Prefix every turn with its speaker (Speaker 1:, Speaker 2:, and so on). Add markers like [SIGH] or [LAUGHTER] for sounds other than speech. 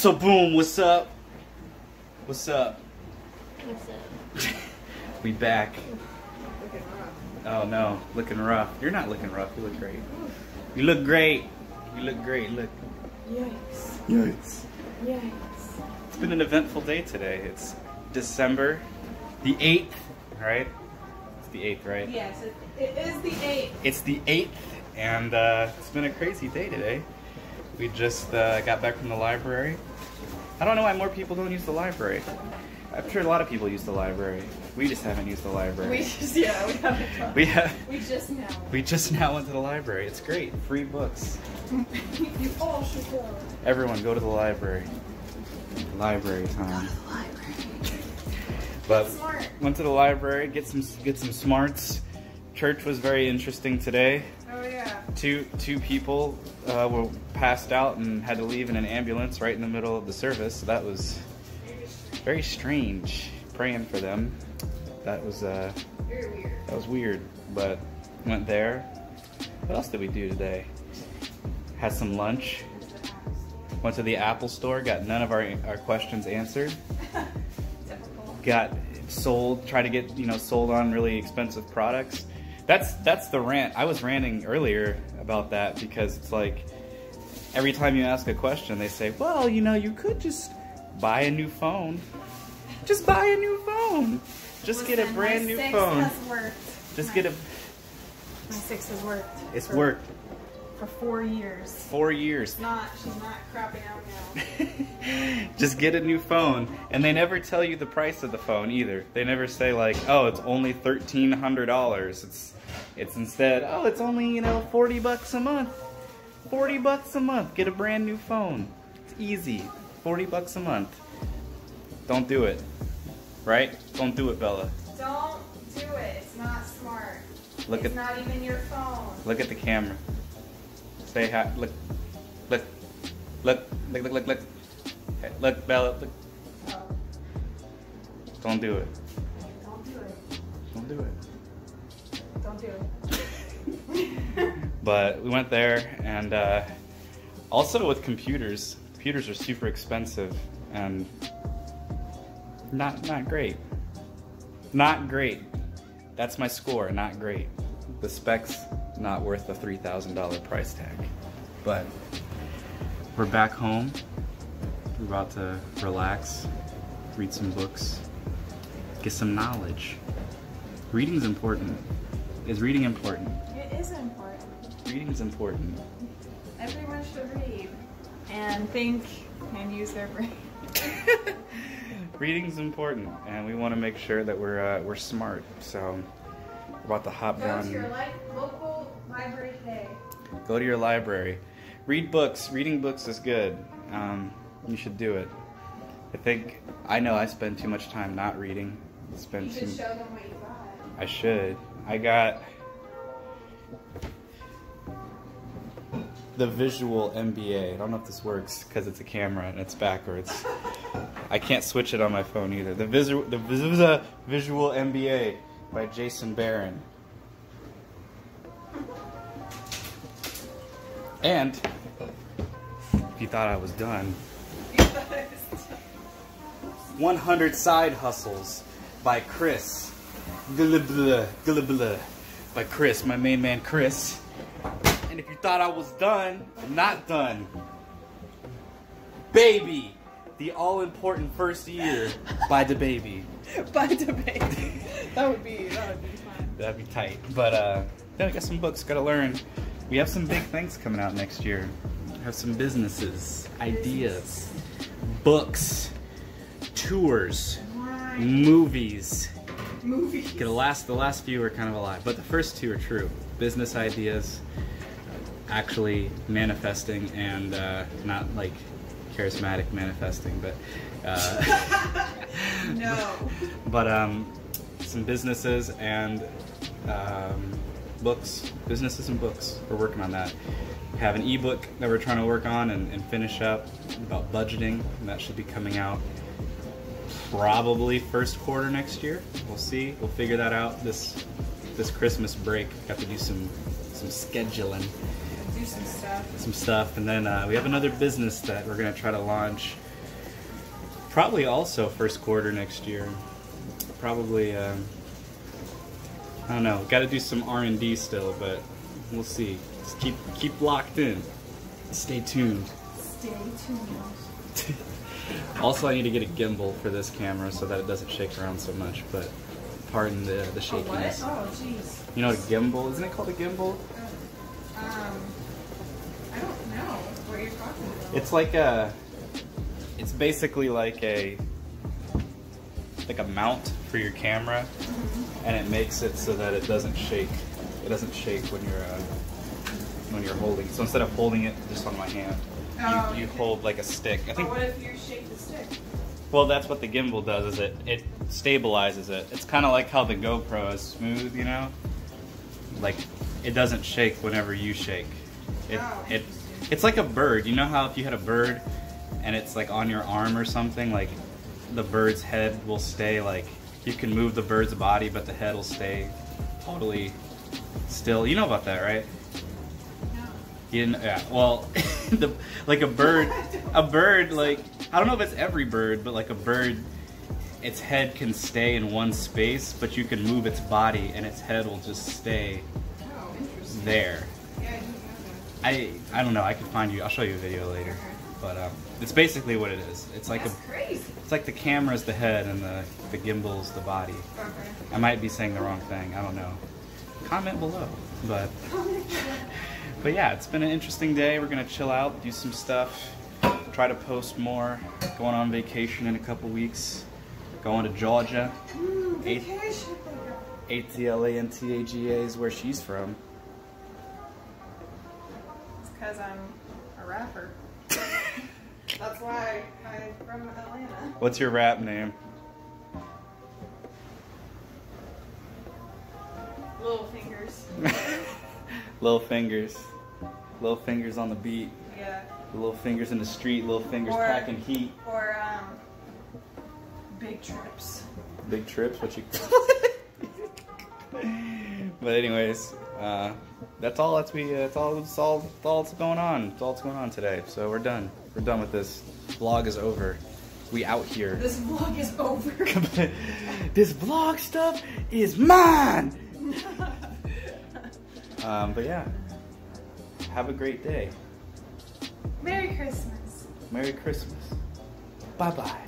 Speaker 1: ISO boom, what's up? What's up?
Speaker 2: What's up? [LAUGHS]
Speaker 1: We back. Oh no, looking rough. You're not looking rough. You look great. You look great. You look great. Look.
Speaker 2: Yikes.
Speaker 1: Yikes.
Speaker 2: Yikes.
Speaker 1: It's been an eventful day today. It's December the 8th, right? It's the 8th, right?
Speaker 2: Yes, it, it is the 8th.
Speaker 1: It's the 8th, and uh, it's been a crazy day today. We just uh, got back from the library. I don't know why more people don't use the library. I'm sure a lot of people use the library. We just haven't used the library.
Speaker 2: We just, yeah, we haven't tried.
Speaker 1: We have.
Speaker 2: We just now.
Speaker 1: We just now went to the library. It's great. Free books. [LAUGHS]
Speaker 2: you all should go.
Speaker 1: Everyone go to the library. Library time.
Speaker 2: Go to the library. [LAUGHS]
Speaker 1: But
Speaker 2: Smart.
Speaker 1: went to the library, get some get some smarts. Church was very interesting today.
Speaker 2: Oh yeah.
Speaker 1: Two two people uh, were passed out and had to leave in an ambulance right in the middle of the service. So that was very strange. Praying for them. That was uh,
Speaker 2: weird.
Speaker 1: that was weird. But went there. What else did we do today? Had some lunch. Went to the Apple store. Got none of our our questions answered. [LAUGHS] Got sold try to get you know sold on really expensive products that's that's the rant i was ranting earlier about that because it's like every time you ask a question they say well you know you could just buy a new phone just buy a new phone just get a brand
Speaker 2: my
Speaker 1: new
Speaker 2: six
Speaker 1: phone
Speaker 2: Has worked.
Speaker 1: just
Speaker 2: My-
Speaker 1: get a
Speaker 2: My six has worked.
Speaker 1: it's
Speaker 2: for,
Speaker 1: worked
Speaker 2: for four years.
Speaker 1: four years
Speaker 2: It's not. She's not crapping out now. [LAUGHS]
Speaker 1: just get a new phone and they never tell you the price of the phone either they never say like oh it's only $1300 it's it's instead oh it's only you know 40 bucks a month. 40 bucks a month. Get a brand new phone. It's easy. 40 bucks a month. Don't do it. Right? Don't do it bella.
Speaker 2: Don't do it. It's not smart.
Speaker 1: look
Speaker 2: it's
Speaker 1: at
Speaker 2: not even your phone.
Speaker 1: look at the camera. Say hi. Look. Look. Look. Look look look look. Hey, look bella. Look.
Speaker 2: Oh,
Speaker 1: don't do it.
Speaker 2: Don't do it.
Speaker 1: don't do it
Speaker 2: It. [LAUGHS]
Speaker 1: But we went there, and uh, also with computers, computers are super expensive and not not great. Not great. That's my score. Not great. The specs not worth the three thousand dollar price tag. But we're back home. We're about to relax, read some books, get some knowledge. Reading's important. Is reading important?
Speaker 2: It is important.
Speaker 1: Reading's important.
Speaker 2: Everyone should read and think and use their brain. [LAUGHS]
Speaker 1: Reading's important, and we want to make sure that we're uh, we're smart. So, we're about to hop
Speaker 2: Go
Speaker 1: down.
Speaker 2: to your li- local library today.
Speaker 1: Go to your library. Read books. Reading books is good. Um, you should do it. I think I know I spend too much time not reading.
Speaker 2: You
Speaker 1: Spend
Speaker 2: should
Speaker 1: too.
Speaker 2: show them what you got.
Speaker 1: I should. I got the visual MBA. I don't know if this works because it's a camera and it's backwards. I can't switch it on my phone either. The visual, the vis- visual MBA by Jason Barron. And if you thought I was done, [LAUGHS] 100 Side Hustles by Chris. Glibla, glibla. By Chris, my main man Chris. And if you thought I was done, I'm not done. Baby, the all important first year by the baby. [LAUGHS]
Speaker 2: By debate. that would be that would be fun.
Speaker 1: That'd be tight. But uh, then I got some books, gotta learn. We have some big things coming out next year. We have some businesses, ideas, books, tours, movies. [LAUGHS]
Speaker 2: Movies.
Speaker 1: The last the last few are kind of a lie, but the first two are true. Business ideas, actually manifesting, and uh, not like charismatic manifesting, but uh, [LAUGHS]
Speaker 2: No. [LAUGHS]
Speaker 1: but um, some businesses and um, books, businesses and books. We're working on that. Have an ebook that we're trying to work on and, and finish up about budgeting, and that should be coming out probably first quarter next year. We'll see. We'll figure that out this this Christmas break. Got to do some some scheduling,
Speaker 2: Do some stuff.
Speaker 1: some stuff, and then uh, we have another business that we're gonna try to launch Probably also first quarter next year. Probably. Um, I don't know. Got to do some R and D still, but we'll see. Just keep keep locked in. Stay tuned.
Speaker 2: Stay tuned. [LAUGHS]
Speaker 1: Also, I need to get a gimbal for this camera so that it doesn't shake around so much. But pardon the the shakiness.
Speaker 2: Oh, jeez.
Speaker 1: You know what a gimbal? Isn't it called a gimbal?
Speaker 2: Um, I don't know what you're talking about.
Speaker 1: It's like a. It's basically like a. Like a mount for your camera, and it makes it so that it doesn't shake. It doesn't shake when you're uh, when you're holding. So instead of holding it just on my hand, you,
Speaker 2: oh,
Speaker 1: you
Speaker 2: okay.
Speaker 1: hold like a stick. I
Speaker 2: But
Speaker 1: think.
Speaker 2: what if you shake the stick?
Speaker 1: Well, that's what the gimbal does. Is it it stabilizes it. It's kind of like how the GoPro is smooth, you know. Like it doesn't shake whenever you shake. It
Speaker 2: Oh,
Speaker 1: it it's like a bird. You know how if you had a bird and it's like on your arm or something, like the bird's head will stay like you can move the bird's body, but the head will stay totally still. You know about that, right?
Speaker 2: No.
Speaker 1: You didn't, yeah. Well, [LAUGHS] [LAUGHS] the, like a bird, a bird [LAUGHS] like I don't know if it's every bird, but like a bird, its head can stay in one space, but you can move its body and its head will just stay
Speaker 2: Oh,
Speaker 1: there.
Speaker 2: Yeah, I
Speaker 1: I I don't know. I could find you. I'll show you a video later. But um, it's basically what it is. It's like a
Speaker 2: crazy.
Speaker 1: it's like the camera's the head and the the gimbal's the body.
Speaker 2: Okay.
Speaker 1: I might be saying the wrong thing. I don't know. Comment below. But [LAUGHS] but yeah, it's been an interesting day. We're gonna chill out, do some stuff, try to post more. Going on vacation in a couple weeks. Going to Georgia.
Speaker 2: Ooh,
Speaker 1: Eight-
Speaker 2: vacation.
Speaker 1: ATLA and TAGA is where she's from.
Speaker 2: It's because I'm a rapper. [LAUGHS] That's why I'm from Atlanta.
Speaker 1: What's your rap name?
Speaker 2: Little fingers. [LAUGHS]
Speaker 1: Little fingers. Little fingers on the beat.
Speaker 2: Yeah.
Speaker 1: Little fingers in the street. Little fingers
Speaker 2: Or-
Speaker 1: packing heat.
Speaker 2: Or um, big trips.
Speaker 1: Big trips. What you? [LAUGHS] [LAUGHS] but anyways, uh, that's all. That's we. Uh, that's all. That's all. That's all that's going on. That's all that's going on today. So we're done. We're done with this. Vlog is over. We out here.
Speaker 2: This vlog is over. [LAUGHS]
Speaker 1: this vlog stuff is mine. Um, but yeah, have a great day.
Speaker 2: Merry Christmas.
Speaker 1: Merry Christmas. Bye bye.